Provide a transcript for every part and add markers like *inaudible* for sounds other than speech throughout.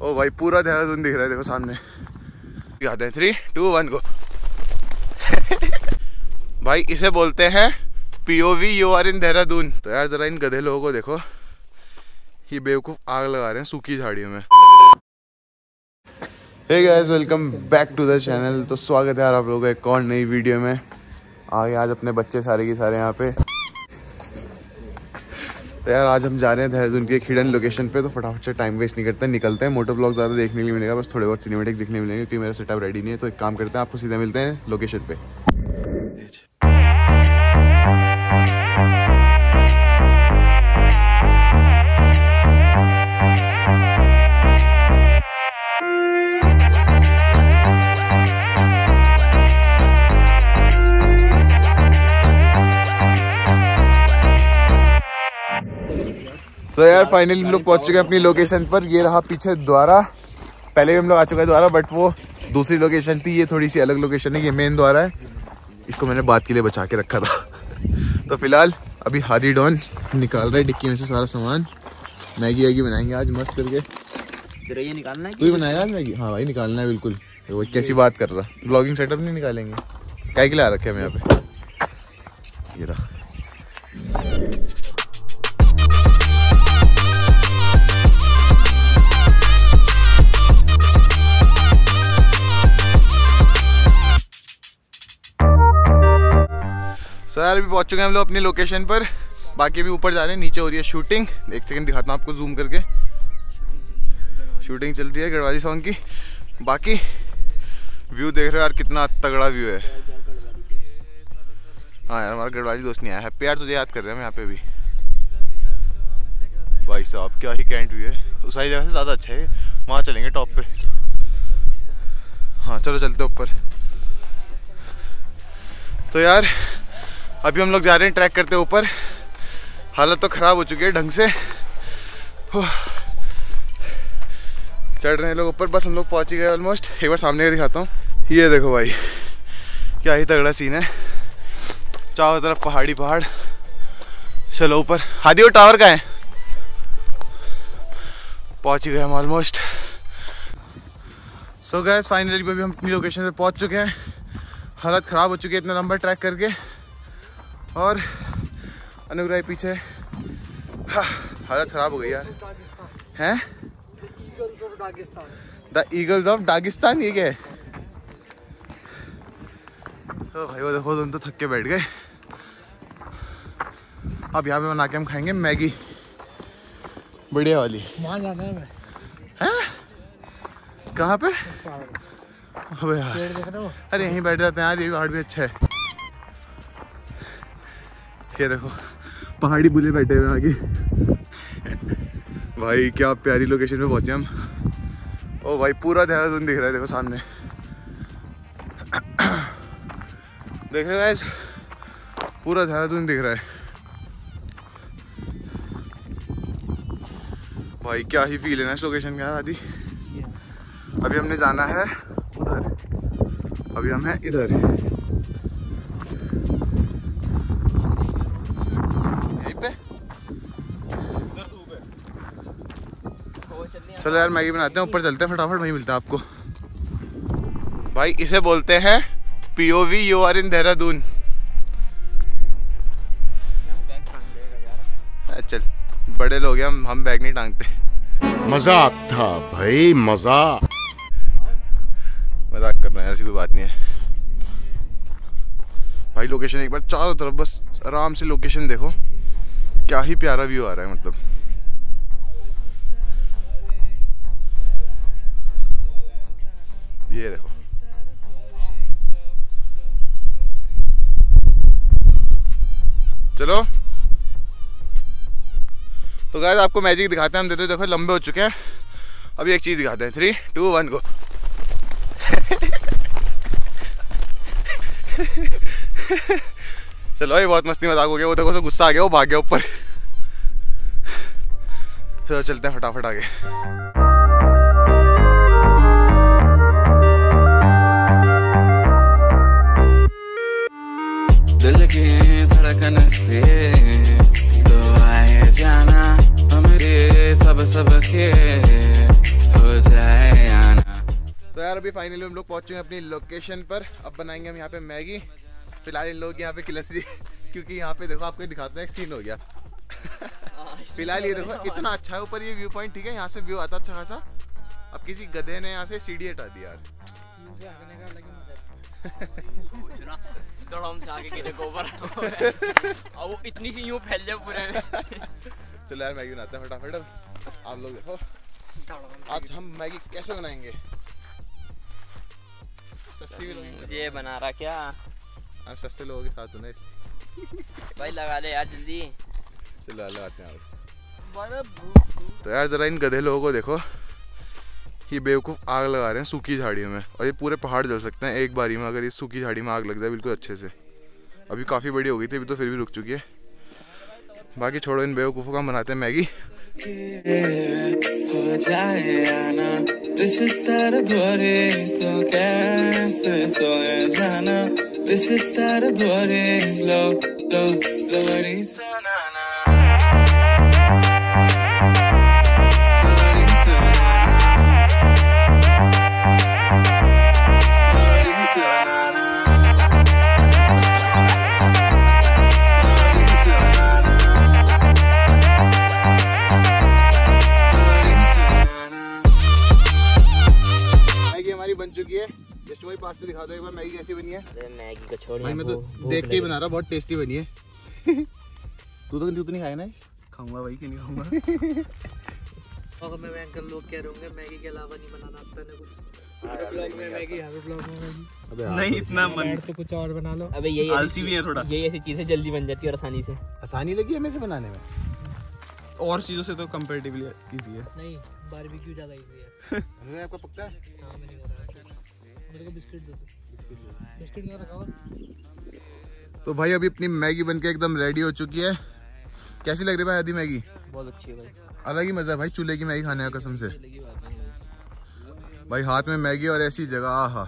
ओ भाई, पूरा देहरादून दिख रहा है, देखो सामने। याद है थ्री टू वन गो भाई, इसे बोलते हैं POV you are in Dehradun तो यार, जरा इन गधे लोगों को देखो। ये बेवकूफ़ आग लगा रहे हैं सूखी झाड़ियों में। Guys welcome back to the channel तो स्वागत है यार आप लोगों का एक और नई वीडियो में। आगे आज अपने बच्चे सारे के सारे यहाँ पे। तो यार आज हम जा रहे हैं देहरादून के हिडन लोकेशन पे तो फटाफट से टाइम वेस्ट नहीं करते हैं, निकलते हैं। मोटो ब्लॉग ज़्यादा देखने के लिए मिलेगा, बस थोड़े बहुत सिनेमेटिक देखने मिलेंगे, क्योंकि मेरा सेटअप रेडी नहीं है। तो एक काम करते हैं, आपको सीधा मिलते हैं लोकेशन पे। सो यार फाइनली हम लोग पहुँच चुके हैं अपनी लोकेशन पर। ये रहा पीछे द्वारा। पहले भी हम लोग आ चुके हैं द्वारा बट वो दूसरी लोकेशन थी। ये थोड़ी सी अलग लोकेशन है ये मेन द्वारा है। इसको मैंने बात के लिए बचा के रखा था। *laughs* तो फ़िलहाल अभी हादी डॉन निकाल रहे डिक्की में से सारा सामान। मैगी वैगी बनाएँगे आज मस्त करके। ये निकालना है तू आज मैगी? हाँ भाई निकालना है बिल्कुल। तो वो कैसी बात कर रहा? ब्लॉगिंग सेटअप नहीं निकालेंगे। क्या आ रखे हम यहाँ पे? ये रहा। सर यार, अभी पहुँच चुके हैं हम लोग अपनी लोकेशन पर। बाकी भी ऊपर जा रहे हैं, नीचे हो रही है शूटिंग एक सेकंड दिखाता हूँ आपको जूम करके। शूटिंग चल रही है गढ़वाली सॉन्ग की। बाकी व्यू देख रहे हो यार, कितना तगड़ा व्यू है। हाँ यार, हमारा गढ़वाली दोस्त नहीं आया। हैप्पी यार तुझे याद कर रहे हैं हम यहाँ पे भी। भाई साहब, क्या ही कैंट व्यू है। उस जगह से ज़्यादा अच्छा है। वहाँ चलेंगे टॉप पे। हाँ चलो चलते ऊपर। तो यार अभी हम लोग जा रहे हैं ट्रैक करते ऊपर। हालत तो ख़राब हो चुकी है ढंग से। चढ़ रहे हैं लोग ऊपर, बस हम लोग पहुँच ही गए ऑलमोस्ट एक बार सामने का दिखाता हूँ। ये देखो भाई, क्या ही तगड़ा सीन है। चारों तरफ़ पहाड़ी पहाड़। चलो ऊपर। हादी वो टावर का है? पहुँच ही गए हम ऑलमोस्ट सो गए फाइनली अभी हम अपनी लोकेशन पे पहुँच चुके हैं। हालत ख़राब हो चुकी है, इतना लंबा ट्रैक करके। और अनुग्रह पीछे हाँ, हालत ख़राब हो गई यार। हैं? द ईगल्स ऑफ़ डागिस्तान ये क्या है? तो भाई वो देखो तुम तो थक के बैठ गए। अब यहाँ पे बना के हम खाएँगे मैगी। बढ़िया वाली। वहाँ जाना है मैं हैं? कहाँ पे? अबे यार। अरे यहीं बैठ जाते हैं यार ये भी अच्छा है। ये देखो पहाड़ी बुले बैठे हुए हैं आगे। भाई क्या प्यारी लोकेशन पे पहुँचे हम। ओ भाई पूरा देहरादून दिख रहा है देखो सामने। देख रहे हो? पूरा देहरादून दिख रहा है। भाई क्या ही फील है ना इस लोकेशन का यार आदि। अभी हमने जाना है उधर। अभी हम हैं इधर। चलो यार मैगी बनाते हैं ऊपर चलते हैं फटाफट वहीं मिलता है आपको। भाई इसे बोलते हैं POV you are in Dehradun चल बड़े लोग हैं हम हम बैग नहीं टांगते। मज़ाक था भाई मज़ाक। मज़ाक कर रहे हैं ऐसी कोई बात नहीं है। भाई लोकेशन एक बार चारों तरफ़ बस आराम से लोकेशन देखो। क्या ही प्यारा व्यू आ रहा है मतलब। ये देखो चलो। तो गाइस आपको मैजिक दिखाते हैं, हम देते देखो, लंबे हो चुके हैं। अभी एक चीज़ दिखाते हैं। थ्री टू वन गो चलो भाई बहुत मस्ती मज़ाक हो गया, वो देखो तो गुस्सा आ गया, वो भाग गया ऊपर। चलो, चलते हैं फटाफट आगे। दिल की धड़कन से तो आए जाना हमरे सब सब के हो जाए आना। तो यार अभी फाइनली हम लोग पहुँच चुके हैं अपनी लोकेशन पर। अब बनाएँगे हम यहाँ पे मैगी। फ़िलहाल इन लोग यहाँ पे किलसरी क्योंकि यहाँ पे देखो आपको दिखाते हैं एक सीन हो गया। *laughs* फ़िलहाल ये देखो इतना अच्छा है ऊपर ये व्यू पॉइंट ठीक है? यहाँ से व्यू आता अच्छा खासा। अब किसी गधे ने यहाँ से सीढ़ी हटा दी यार। दड़ोम से आगे गिरे गोबर। और वो इतनी सी यूँ फैल जाए पूरे में। चलो यार मैगी बनाते हैं फटाफट। आप लोग देखो। आज हम मैगी कैसे बनाएँगे? सस्ती भी ये बना रहा क्या? हम सस्ते लोगों के साथ भाई लगा दे यार जल्दी। चलो लगाते हैं आप तो यार जरा इन गधे लोगों को देखो। ये बेवकूफ़ आग लगा रहे हैं सूखी झाड़ियों में और ये पूरे पहाड़ जल सकते हैं एक बारी में अगर ये सूखी झाड़ी में आग लग जाए बिल्कुल अच्छे से। अभी काफ़ी बड़ी हो गई थी, अभी तो फिर भी रुक चुकी है। बाकी छोड़ो, इन बेवकूफ़ों का हम बनाते हैं मैगी। तो लो लो सुनाना हमारी बन चुकी है। जस्ट वही पास से दिखा दो एक बार मैगी कैसी बनी है? अरे मैगी को छोड़ भाई मैं तो देख के ही बना रहा बहुत टेस्टी बनी है। *laughs* तू तो तू तो नहीं खाया ना? खाऊँगा भाई क्यों नहीं खाऊँगा? *laughs* और मैं अंकल लोग कह रहे मैगी के अलावा नहीं बनाना आता ना कुछ ब्लॉग में मैगी हर ब्लॉग में मैगी अबे हाँ। नहीं इतना मन तो कुछ और बना लो। अबे यही आलसी भी है थोड़ा। यही ऐसी चीज़ें जल्दी बन जाती है और आसानी से। आसानी लगी हमें से बनाने में? और चीज़ों से तो कंपेरेटिवली इजी है। नहीं बारबेक्यू ज़्यादा इजी है। *laughs* अरे आपका पक्का? है हाँ मेरे को बिस्किट दे दो। बिस्किट का रखा तो भाई अभी अपनी मैगी बन के एकदम रेडी हो चुकी है। कैसी लग रही है भाई आदि मैगी? बहुत अच्छी है भाई। अलग ही मज़ा है भाई चूल्हे की मैगी खाने का कसम से। भाई हाथ में मैगी और ऐसी जगह आहा।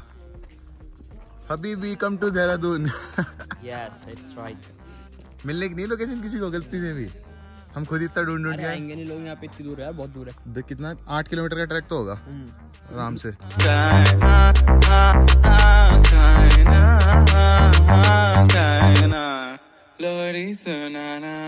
अभी भी come to Dehradun. Yes it's right मिलने की नहीं लोकेशन किसी को गलती से भी। हम खुद इतना ढूंढ ढूंढ के आएँगे नहीं लोग यहाँ पे इतनी दूर है बहुत दूर है देख कितना आठ किलोमीटर का ट्रैक तो होगा आराम से लोरी kaina,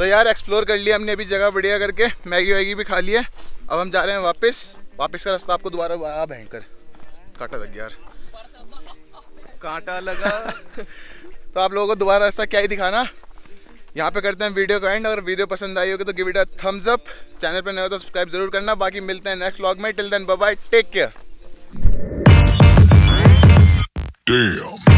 तो यार एक्सप्लोर कर लिया हमने अभी जगह बढ़िया करके। मैगी वैगी भी खा लिया अब हम जा रहे हैं वापस। वापस का रास्ता आपको दोबारा आ भयंकर। काटा लग गया यार। कांटा लगा। *laughs* तो आप लोगों को दोबारा रास्ता क्या ही दिखाना। यहाँ पे करते हैं वीडियो का एंड अगर वीडियो पसंद आई होगी तो give it a thumbs up channel पे नए हो तो सब्सक्राइब ज़रूर करना। बाकी मिलते हैं नेक्स्ट व्लॉग में। Till then bye take care Damn.